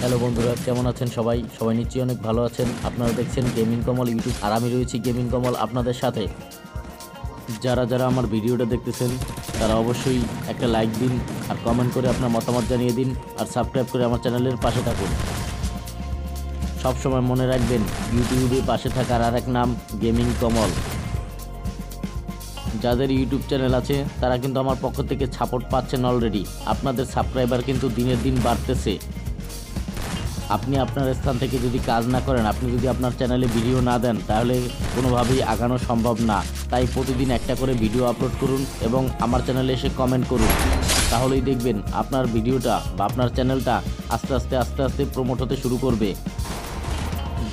Hello বন্ধুরা, কেমন আছেন সবাই? সবাই নিশ্চয়ই অনেক ভালো আছেন। আপনারা দেখছেন গেমিং কমল ইউটিউব। আর আমি রয়েছি গেমিং কমল আপনাদের সাথে। যারা যারা আমার ভিডিওটা দেখতেছেন, তারা অবশ্যই একটা লাইক দিন, আর কমেন্ট করে আপনার মতামত জানিয়ে দিন, আর সাবস্ক্রাইব করে আমার চ্যানেলের পাশে থাকুন। সব সময় মনে রাখবেন ইউটিউবে পাশে থাকার আর এক নাম, গেমিং কমল। যাদের ইউটিউব চ্যানেল আছে, তারা কিন্তু আমার পক্ষ থেকে সাপোর্ট পাচ্ছেন অলরেডি আপনাদের সাবস্ক্রাইবার কিন্তু দিনের দিন বাড়তেছে। আপনি আপনার স্থান থেকে যদি কাজ না করেন, আপনি যদি আপনার চ্যানেলে ভিডিও না দেন, তাহলে কোনোভাবেই আগানো সম্ভব না। তাই প্রতিদিন একটা করে ভিডিও আপলোড করুন এবং আমার চ্যানেলে এসে কমেন্ট করুন। তাহলেই দেখবেন আপনার ভিডিওটা বা আপনার চ্যানেলটা আস্তে আস্তে আস্তে আস্তে প্রমোট হতে শুরু করবে।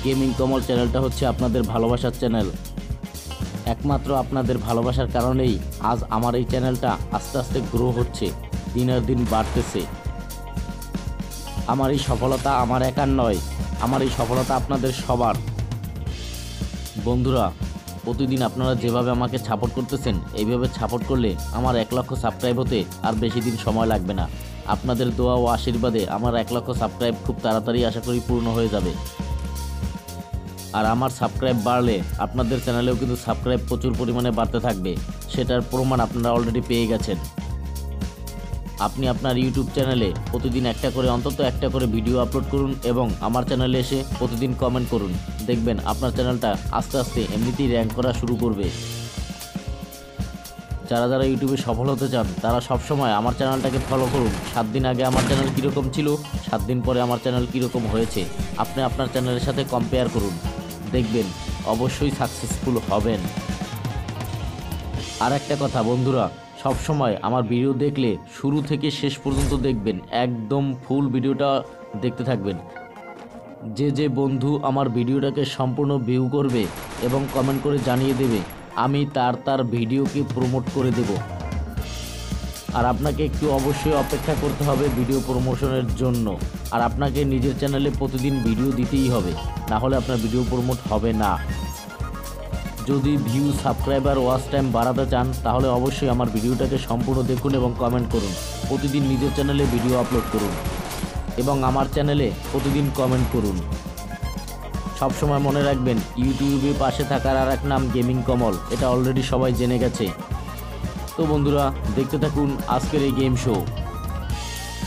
গেমিং কমল চ্যানেলটা হচ্ছে আপনাদের ভালোবাসার চ্যানেল একমাত্র আপনাদের ভালোবাসার কারণেই আজ আমার এই চ্যানেলটা আস্তে আস্তে গ্রো হচ্ছে। দিনের দিন বাড়তেছে। আমার এই সফলতা আমার একার নয়, আমার এই সফলতা আপনাদের সবার। বন্ধুরা, প্রতিদিন আপনারা যেভাবে আমাকে সাপোর্ট করতেছেন, এইভাবে সাপোর্ট করলে আমার এক লক্ষ সাবস্ক্রাইব হতে আর বেশি দিন সময় লাগবে না। আপনাদের দোয়া ও আশীর্বাদে আমার এক লক্ষ সাবস্ক্রাইব খুব তাড়াতাড়ি আশা করি পূর্ণ হয়ে যাবে। আর আমার সাবস্ক্রাইব বাড়লে আপনাদের চ্যানেলেও কিন্তু সাবস্ক্রাইব প্রচুর পরিমাণে বাড়তে থাকবে, সেটার প্রমাণ আপনারা অলরেডি পেয়ে গেছেন। আপনি আপনার ইউটিউব চ্যানেলে প্রতিদিন একটা করে, অন্তত একটা করে ভিডিও আপলোড করুন এবং আমার চ্যানেলে এসে প্রতিদিন কমেন্ট করুন। দেখবেন আপনার চ্যানেলটা আস্তে আস্তে এমনিতেই র্যাঙ্ক করা শুরু করবে। যারা যারা ইউটিউবে সফল হতে চান, তারা সবসময় আমার চ্যানেলটাকে ফলো করুন। সাত দিন আগে আমার চ্যানেল কীরকম ছিল, সাত দিন পরে আমার চ্যানেল কীরকম হয়েছে, আপনি আপনার চ্যানেলের সাথে কম্পেয়ার করুন। দেখবেন অবশ্যই সাকসেসফুল হবেন। আর একটা কথা বন্ধুরা সব সময় আমার ভিডিও দেখলে শুরু থেকে শেষ পর্যন্ত দেখবেন, একদম ফুল ভিডিওটা দেখতে থাকবেন। যে যে বন্ধু আমার ভিডিওটাকে সম্পূর্ণ ভিউ করবে এবং কমেন্ট করে জানিয়ে দেবে, আমি তার তার ভিডিওকে প্রমোট করে দেব। আর আপনাকে একটু অবশ্যই অপেক্ষা করতে হবে ভিডিও প্রমোশনের জন্য। আর আপনাকে নিজের চ্যানেলে প্রতিদিন ভিডিও দিতেই হবে, না হলে আপনার ভিডিও প্রমোট হবে না। যদি ভিউ সাবস্ক্রাইবার ওয়াচ টাইম বাড়াতে চান, তাহলে অবশ্যই আমার ভিডিওটাকে সম্পূর্ণ দেখুন এবং কমেন্ট করুন। প্রতিদিন নিজের চ্যানেলে ভিডিও আপলোড করুন এবং আমার চ্যানেলে প্রতিদিন কমেন্ট করুন। সবসময় মনে রাখবেন, ইউটিউবে পাশে থাকার আর এক নাম গেমিং কমল, এটা অলরেডি সবাই জেনে গেছে। তো বন্ধুরা, দেখতে থাকুন আজকের এই গেম শো।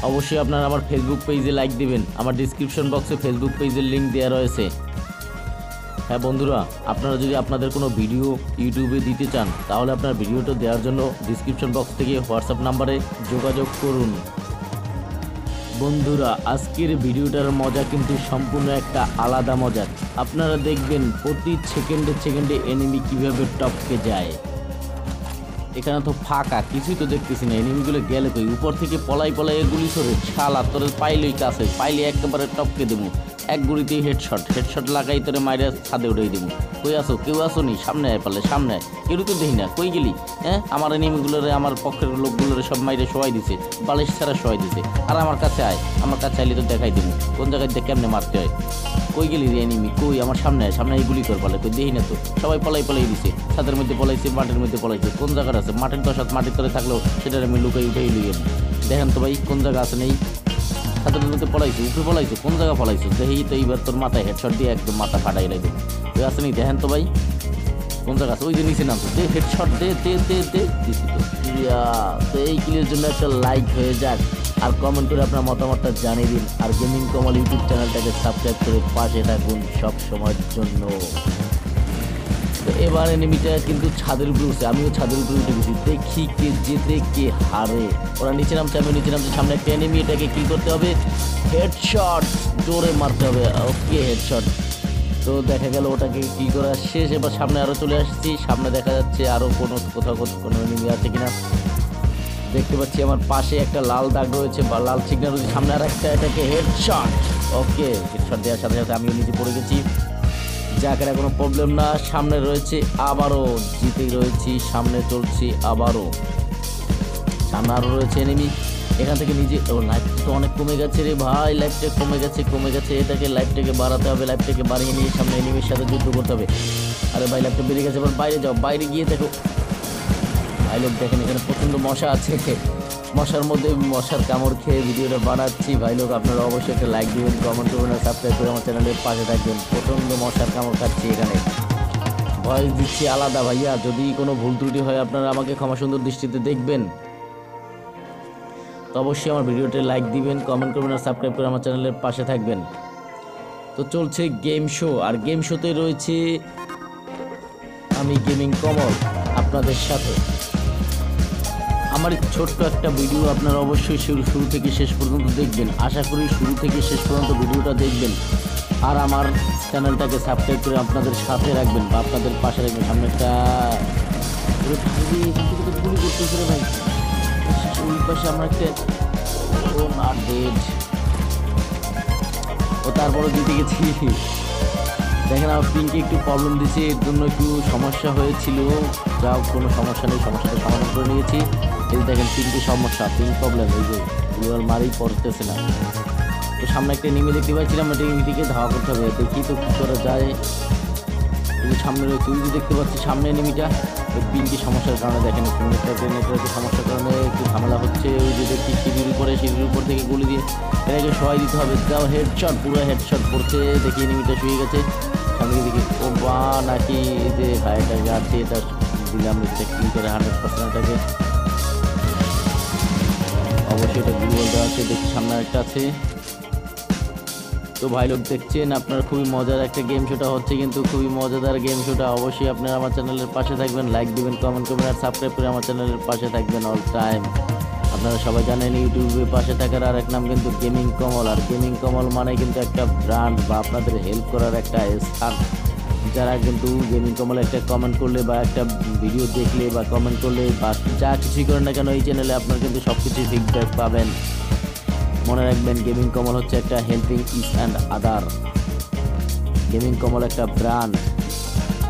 অবশ্যই আপনারা আমার ফেসবুক পেজে লাইক দিবেন, আমার ডিসক্রিপশন বক্সে ফেসবুক পেজের লিঙ্ক দেওয়া রয়েছে। হ্যাঁ বন্ধুরা, আপনারা যদি আপনাদের কোনো ভিডিও ইউটিউবে দিতে চান, তাহলে আপনার ভিডিওটা দেওয়ার জন্য ডিসক্রিপশন বক্স থেকে হোয়াটসঅ্যাপ নাম্বারে যোগাযোগ করুন। বন্ধুরা, আজকের ভিডিওটার মজা কিন্তু সম্পূর্ণ একটা আলাদা মজা। আপনারা দেখবেন প্রতি সেকেন্ডে সেকেন্ডে এনিমি কীভাবে টপকে যায়। এখানে তো ফাঁকা, কিছুই তো দেখতেছি না। এনিমিগুলো গেলে কই? উপর থেকে পলাই পলাই গুলি সরে, শালা তোর পাইলই কাছে, পাইলে একেবারে টপকে দেবো। এক গুলিতেই হেডশট হেডশট লাগাই তোরে মাইরে ছাদে উঠাই দেবো কই আসো কেউ আসো নি? সামনে আয় পালে, সামনে আয়। কেউ তো দেখি না। কই গেলি? হ্যাঁ? আমার এনিমিগুলোরে, আমার পক্ষের লোকগুলোরে সব মাইরে সবাই দিছে। বালিশ ছাড়া সবাই দিছে। আর আমার কাছে আয়। আমার কাছে আইলে তো দেখাই দেবো কোন জায়গায় দিয়ে কেমনে মারতে হয়? কই গেলি রে এনিমি? কই? আমার সামনে আয়। সামনে গুলি কর পালে। কই দেখি না তো। সবাই পলাই পলাই দিছে। ছাদের মধ্যে পলাইছে, মাঠের মধ্যে পলাইছে। কোন জায়গার আছে? মাঠের দশ হাত মাটির তলে থাকলেও সেটার আমি লুকাই উঠেই লুইয়ে দেখেন তো ভাই, কোন জায়গা আছে নেই? ছাদের মধ্যে পলাইছে, উপরে পলাইছে, কোন জায়গা পলাইছে? দেখি তো এইবার তোর মাথায় হেডশট দিয়ে একদম মাথা ফাটাই লাগবে ওই আছে নি দেখেন তো ভাই? কোন জায়গা আছে? ওই যে নিচে নামছে। দে হেডশট দে দে দে দে, দিছি তো। এই ক্লিয়ার জন্য একটা লাইক হয়ে যাক আর কমেন্ট করে আপনার মতামতটা জানিয়ে দিন। আর গেমিং কমল ইউটিউব চ্যানেলটাকে সাবস্ক্রাইব করে পাশে থাকুন সব সময়ের জন্য। এবার এনিমিটা কিন্তু ছাদের উপরে উঠছে। আমিও ছাদের উপরে উঠে গেছি। দেখি কে যেতে কে হারে। ওরা নিচে নামছে আমি নিচে নামছে। সামনে একটা এনিমি এটাকে কি করতে হবে। হেডশট জোরে মারতে হবে। ওকে হেডশট তো দেখা গেল ওটাকে কি করা শেষ। এবার সামনে আরও চলে আসছি। সামনে দেখা যাচ্ছে আরও কোনো, কোথাও কোনো এনিমি আছে কিনা। দেখতে পাচ্ছি আমার পাশে একটা লাল দাগ রয়েছে বা লাল সিগন্যাল রয়েছে। সামনে আর একটা এটাকে হেডশট ওকে হেডশট দেওয়ার সাথে সাথে আমিও নিচে পড়ে গেছি। যাকের কোনো প্রবলেম না। সামনে রয়েছে আবারও, জিতে রয়েছি, সামনে চলছি আবারও। সামনে আরও রয়েছে এনিমি এখান থেকে নিজে, ও লাইফটা তো অনেক কমে গেছে রে ভাই। লাইফটা কমে গেছে কমে গেছে। এটাকে লাইফটাকে বাড়াতে হবে লাইফটাকে বাড়িয়ে নিয়ে সামনে এনিমির সাথে যুদ্ধ করতে হবে। আরে ভাই লাইফটা বেড়ে গেছে, এবার বাইরে যাও। বাইরে গিয়ে দেখো। ভাই, লোক দেখেন, এখানে প্রচণ্ড মশা আছে। মশার মধ্যে মশার কামড় খেয়ে ভিডিওটা বানাচ্ছি। ভাই, লোক, আপনারা অবশ্যই একটা লাইক দিবেন কমেন্ট করবেন আর সাবস্ক্রাইব করে আমার চ্যানেলের পাশে থাকবেন। প্রচণ্ড মশার কামড় খাচ্ছি এখানে। ভয়েস দিচ্ছি আলাদা ভাইয়া, যদি কোনো ভুল ত্রুটি হয় আপনারা আমাকে ক্ষমা সুন্দর দৃষ্টিতে দেখবেন। তো অবশ্যই আমার ভিডিওতে লাইক দিবেন কমেন্ট করবেন আর সাবস্ক্রাইব করে আমার চ্যানেলের পাশে থাকবেন। তো চলছে গেম শো আর গেম শোতে রয়েছে আমি গেমিং কমল আপনাদের সাথে। আমার ছোট্ট একটা ভিডিও আপনারা অবশ্যই শুরু শুরু থেকে শেষ পর্যন্ত দেখবেন। আশা করি শুরু থেকে শেষ পর্যন্ত ভিডিওটা দেখবেন। আর আমার চ্যানেলটাকে সাবস্ক্রাইব করে আপনাদের সাথে রাখবেন বা আপনাদের পাশে রাখবেন। সামনে একটা গুলি করতেছে রে ভাই। ওই পাশে আমরা একটা ও তারপরে দিতে গেছি। দেখেন আমার পিঙ্কে একটু প্রবলেম দিচ্ছে এর জন্য একটু সমস্যা হয়েছিল। যা হোক, কোনো সমস্যা নেই সমস্যাটা সমাধান করে নিয়েছি। এই দেখেন, তিনটি সমস্যা, তিন প্রবলেম এই যে এবার মারি পড়তেছে না। তো সামনে একটা নিমে দেখতে পাচ্ছিলাম, ওটা নিমিটিকে ধাওয়া করতে হবে। দেখি তো কী করা যায়? এই সামনে রয়েছে যে দেখতে পাচ্ছি সামনে নিমিটা ওই পিঙ্কি সমস্যার কারণে দেখেন নেটওয়ার্কের সমস্যার কারণে একটু ঝামেলা হচ্ছে। ওই যে দেখি সিঁড়ির উপরে, সিঁড়ির উপর থেকে গুলি দিয়ে এটাকে সবাই দিতে হবে। যাও হেডশট পুরো হেডশট পড়ছে। দেখি নিমিটা শুয়ে গেছে। সামনে দেখি, ও বা, নাকি এই যে ভাইটা যাচ্ছে এটা দিলাম, এটা হান্ড্রেড পার্সেন্টটাকে অবশ্যই এটা গুগল দেওয়া আছে দেখি সামনে একটা আছে। তো ভাই লোক দেখছেন, আপনার খুবই মজার একটা গেম শোটা হচ্ছে, কিন্তু খুবই মজাদার গেম শোটা অবশ্যই আপনারা আমার চ্যানেলের পাশে থাকবেন লাইক দিবেন কমেন্ট করবেন আর সাবস্ক্রাইব করে আমার চ্যানেলের পাশে থাকবেন অল টাইম আপনারা সবাই জানেন ইউটিউবে পাশে থাকার আর এক নাম কিন্তু গেমিং কমল আর গেমিং কমল মানে কিন্তু একটা ব্র্যান্ড বা আপনাদের হেল্প করার একটা স্থান। যারা কিন্তু গেমিং কমলে একটা কমেন্ট করলে বা একটা ভিডিও দেখলে বা কমেন্ট করলে বা যা কিছুই করেন না কেন এই চ্যানেলে আপনারা কিন্তু সব কিছুই ফিডব্যাক পাবেন। মনে রাখবেন গেমিং কমল হচ্ছে একটা helping is and other gaming Kamal একটা ব্র্যান্ড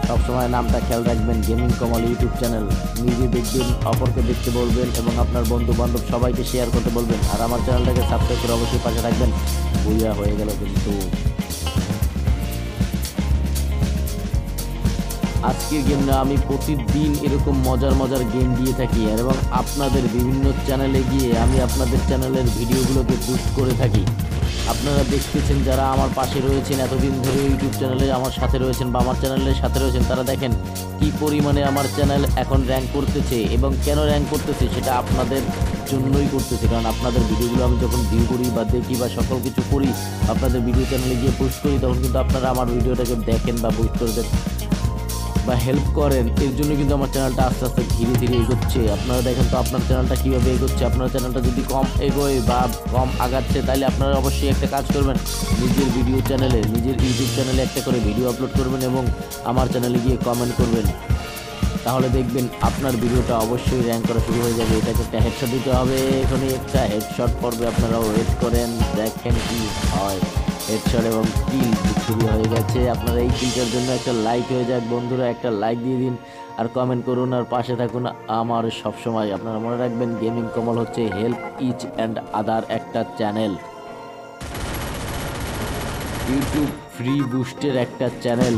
সবসময় নামটা খেয়াল রাখবেন গেমিং কমল ইউটিউব চ্যানেল নিজে দেখবেন, অপরকে দেখতে বলবেন এবং আপনার বন্ধু বান্ধব সবাইকে শেয়ার করতে বলবেন। আর আমার চ্যানেলটাকে সাবস্ক্রাইব করে অবশ্যই পাশে রাখবেন বুঝা হয়ে গেল কিন্তু। আজকের গেম না আমি প্রতিদিন এরকম মজার মজার গেম দিয়ে থাকি এবং আপনাদের বিভিন্ন চ্যানেলে গিয়ে আমি আপনাদের চ্যানেলের ভিডিওগুলোকে বুস্ট করে থাকি। আপনারা দেখতেছেন যারা আমার পাশে রয়েছেন, এতদিন ধরে ইউটিউব চ্যানেলে আমার সাথে রয়েছেন বা আমার চ্যানেলের সাথে রয়েছেন, তারা দেখেন কি পরিমাণে আমার চ্যানেল এখন র্যাঙ্ক করতেছে এবং কেন র্যাঙ্ক করতেছে সেটা আপনাদের জন্যই করতেছে। কারণ আপনাদের ভিডিওগুলো আমি যখন ভিউ করি বা দেখি বা সকল কিছু করি, আপনাদের ভিডিও চ্যানেলে গিয়ে পোস্ট করি, তখন কিন্তু আপনারা আমার ভিডিওটাকে দেখেন বা বুস্ট করে দেন। বা হেল্প করেন, এর জন্য কিন্তু আমার চ্যানেলটা আস্তে আস্তে ধীরে ধীরে এগোচ্ছে। আপনারা দেখেন তো আপনার চ্যানেলটা কীভাবে এগোচ্ছে। আপনার চ্যানেলটা যদি কম এগোয় বা কম আগাচ্ছে, তাহলে আপনারা অবশ্যই একটা কাজ করবেন। নিজের ভিডিও চ্যানেলে নিজের ইউটিউব চ্যানেলে একটা করে ভিডিও আপলোড করবেন এবং আমার চ্যানেলে গিয়ে কমেন্ট করবেন। তাহলে দেখবেন আপনার ভিডিওটা অবশ্যই র্যাঙ্ক করা শুরু হয়ে যাবে। এটাকে একটা হেডশট দিতে হবে। এখানে একটা হেডশট পড়বে আপনারা ওয়েট করেন, দেখেন কি হয়। হেডশট এবং কিল শুরু হয়ে গেছে। আপনারা এই কিলটার জন্য একটা লাইক হয়ে যাক। বন্ধুরা, একটা লাইক দিয়ে দিন আর কমেন্ট করুন আর পাশে থাকুন আমার সব সময় আপনারা মনে রাখবেন গেমিং কমল হচ্ছে হেল্প ইচ অ্যান্ড আদার একটা চ্যানেল ইউটিউব ফ্রি বুস্টের একটা channel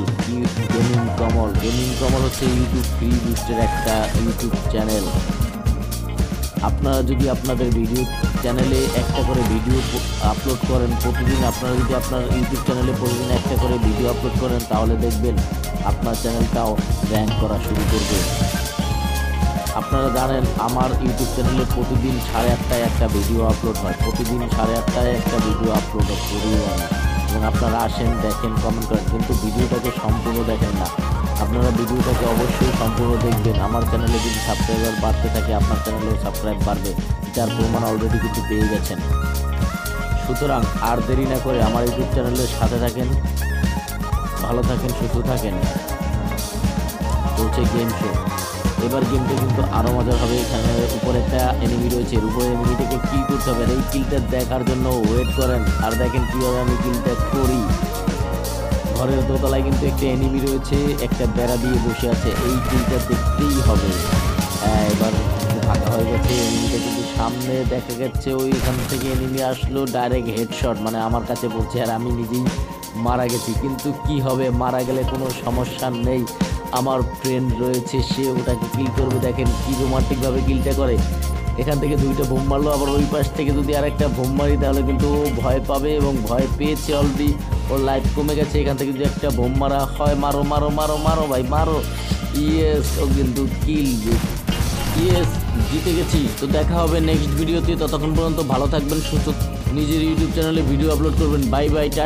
gaming Kamal. Gaming Kamal হচ্ছে ইউটিউব ফ্রি বুস্টের একটা ইউটিউব চ্যানেল আপনারা যদি আপনাদের ভিডিও চ্যানেলে একটা করে ভিডিও আপলোড করেন, প্রতিদিন আপনারা যদি আপনার ইউটিউব চ্যানেলে প্রতিদিন একটা করে ভিডিও আপলোড করেন, তাহলে দেখবেন আপনার চ্যানেলটাও র্যাঙ্ক করা শুরু করবে। আপনারা জানেন, আমার ইউটিউব চ্যানেলে প্রতিদিন সাড়ে আটটায় একটা ভিডিও আপলোড হয়। প্রতিদিন সাড়ে আটটায় একটা ভিডিও আপলোড করি আমি। এবং আপনারা আসেন, দেখেন কমেন্ট করেন, কিন্তু ভিডিওটাকে সম্পূর্ণ দেখেন না। আপনারা ভিডিওটাকে অবশ্যই সম্পূর্ণ দেখবেন। আমার চ্যানেলে যদি সাবস্ক্রাইবার বাড়তে থাকে, আপনার চ্যানেলেও সাবস্ক্রাইব বাড়বে। যার প্রমাণ অলরেডি কিছু পেয়ে গেছেন। সুতরাং আর দেরি না করে আমার ইউটিউব চ্যানেলের সাথে থাকেন। ভালো থাকেন, সুস্থ থাকেন। চলছে গেম শো এবার গেমটা কিন্তু আরও মজার হবে। এখানে উপরে একটা এনিমি রয়েছে। এর উপরে এনিমিটাকে কিল করতে হবে? এই কিলটা দেখার জন্য ওয়েট করেন। আর দেখেন কীভাবে আমি কিলটা করি। ঘরের দোতলায় কিন্তু একটা এনিমি রয়েছে। একটা বেড়া দিয়ে বসে আছে। এই কিলটা দেখতেই হবে। হ্যাঁ এবার ফাঁকা হয়ে গেছে। এনিমিটা কিন্তু সামনে দেখা যাচ্ছে ওইখান থেকে এনিমি আসলো ডাইরেক্ট হেডশট মানে আমার কাছে বলছে, আর আমি নিজেই মারা গেছি। কিন্তু কি হবে? মারা গেলে কোনো সমস্যা নেই। আমার ফ্রেন্ড রয়েছে, সে ওটাকে কিল করবে। দেখেন কি রোমান্টিকভাবে কিলটা করে। এখান থেকে দুইটা বোম মারলো, আবার ওই পাশ থেকে যদি আর একটা বোম মারি, তাহলে কিন্তু ও ভয় পাবে এবং ভয় পেয়েছে অলরেডি ওর লাইফ কমে গেছে, এখান থেকে যদি একটা বোম মারা হয়, মারো মারো মারো মারো ভাই, মারো। ইয়েস ও কিন্তু কিল ইয়েস জিতে গেছি। তো দেখা হবে নেক্সট ভিডিওতে ততক্ষণ পর্যন্ত ভালো থাকবেন, সুস্থ নিজের ইউটিউব চ্যানেলে ভিডিও আপলোড করবেন। Bye bye